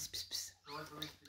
Psst, psst, psst.